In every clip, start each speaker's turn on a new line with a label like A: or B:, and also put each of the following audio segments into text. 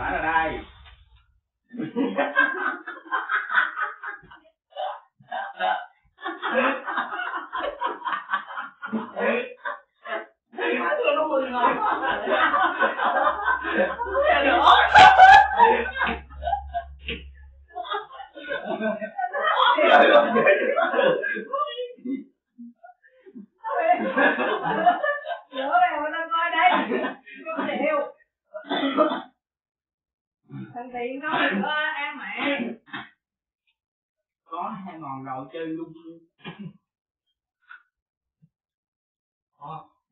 A: phải là đây.
B: Nó mừng rồi Sữa em nó coi đây Con điệu Thằng Ơ em mẹ.
A: Có hai ngọn đầu chơi lung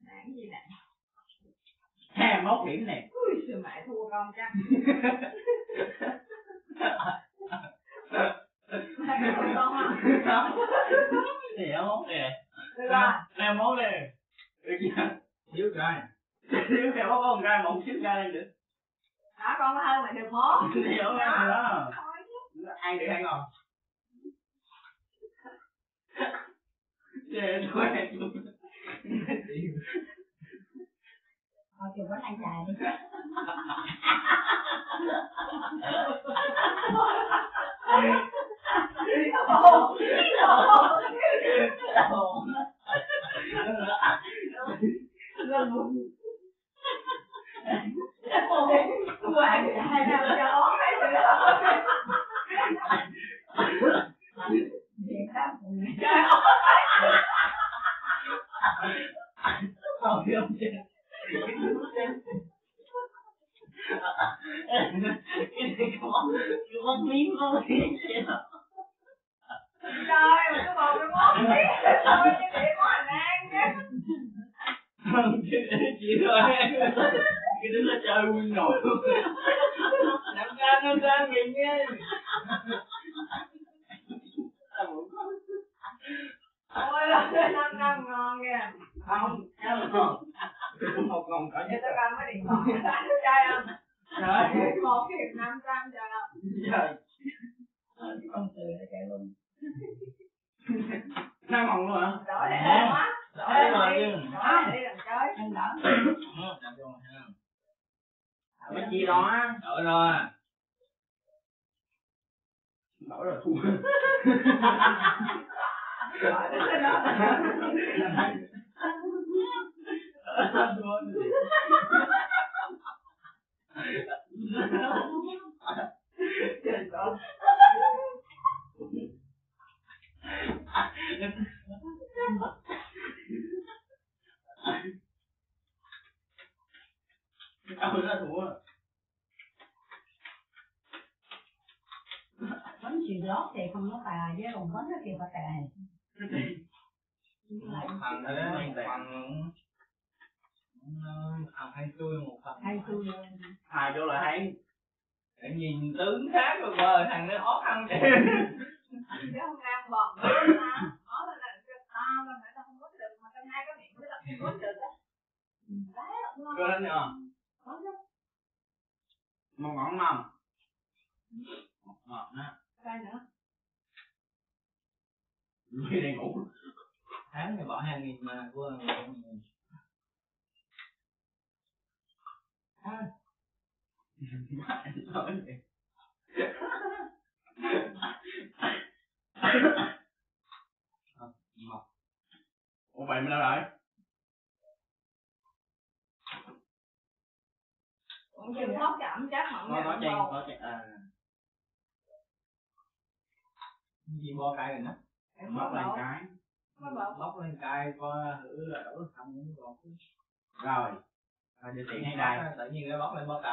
B: Nản gì nè?
A: Hai mốt điểm nè.
B: Ui sư mẹ thua con chắc. Hai cái thua con à?
A: Thì hai mốt nè. Hai mốt nè. Được chưa?
C: Thiếu rồi
A: thiếu kẹo có con trai một xíu ra lên được
B: Đó con có hơn mày được mốt
A: hiểu rồi đó
B: Thôi
A: ai được hai ngon Chê thôi
D: Thôi chịu bánh ăn dài đi.
B: Lên bụng
A: chị thôi cái đứa nó chơi nguyên nồi luôn Năm ra năm ra mình nghe.
B: Ôi là năm năm ngon kìa.
A: Không, là ngon Một ngon cỡ
B: Để
A: nhất
B: cầm cái điện thoại đánh chơi không?
A: Trời.
B: Một cái hiệp năm trăm trời. Đâu
A: Trời
D: Con từ nó chạy luôn.
A: Nó ngon luôn hả?
B: Lại đây quá
C: Đổi lại
B: Đổi
C: đi.
B: đi Đổi lại đi làm chơi
D: Ăn đỡ.
C: làm cho mà ha
A: Chi đó
C: đổi rồi
A: Đổi rồi thua. Trời ơi Đâu ra thua
D: Chịu lót thì không có tà với còn bánh nó kêu bà tà.
C: một phần thế một phần nó phần hay tươi một phần.
D: Hay tôi
A: Hai chỗ là hay.
C: Để nhìn tướng khác rồi bờ thằng nó ót ăn
B: Chứ không ăn bòn nữa mà. Nó là là cho tao mà mẹ tao không có được Mà tao hai cái miệng mới không có được á. Đấy ngon
A: nữa
B: Ngon lắm.
A: Một ngọn mầm. Ngọt nè
B: Đây nữa
A: Lui đây ngủ
C: tháng thì bỏ hai nghìn mà quên
A: Nói vậy. Ủa vậy mình đâu rồi?
B: Cũng chịu thoát chậm chắc mà
A: Có có có chèn. À,
C: gì bo cay rồi đó
B: Em
A: móc
B: móc
A: lên cái.
B: Móc
C: lên cay coi thử là đổ không còn
A: Rồi. Rồi điều chỉnh ngay đây.
C: tự nhiên cái bóc lên bo cải